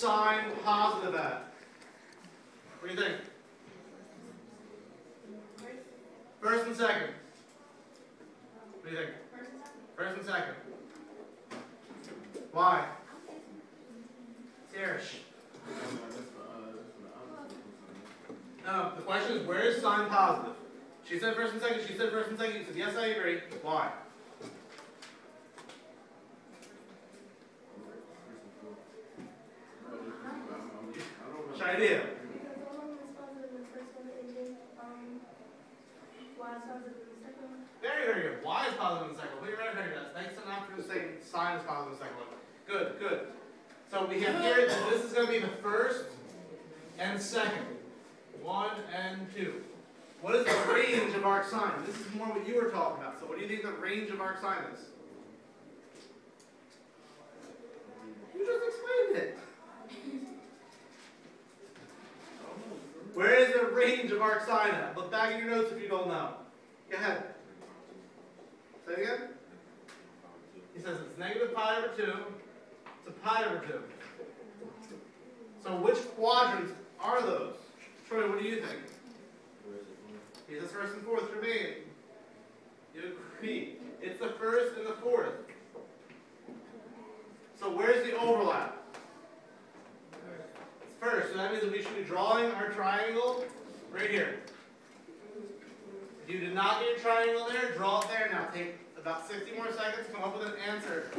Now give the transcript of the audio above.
sine positive at? What do you think? First and second. What do you think? First and second. Why? Serish. No, the question is where is sine positive? She said first and second, she said first and second, you said yes, I agree. Why? Which idea? Because the one is positive in the first one, and then, um, y is positive in the Very, very good. Y is positive in the second one. Right finger down. Thanks for saying sine is positive in the second one. Good, good. So we have here this is going to be the first and second. One and two. What is the range of arc sine? This is more what you were talking about. So what do you think the range of arc sine is? You just explained it. Where is the range of arc sine? Look back in your notes if you don't know. Go ahead. Say it again. He says it's negative pi over 2 to pi over 2. So which quadrants are those? Troy, what do you think? He says first and fourth me. You agree. It's the first and the fourth. So where's the overlap? First, so that means that we should be drawing our triangle right here. If you did not get your triangle there, draw it there. Now take about 60 more seconds come up with an answer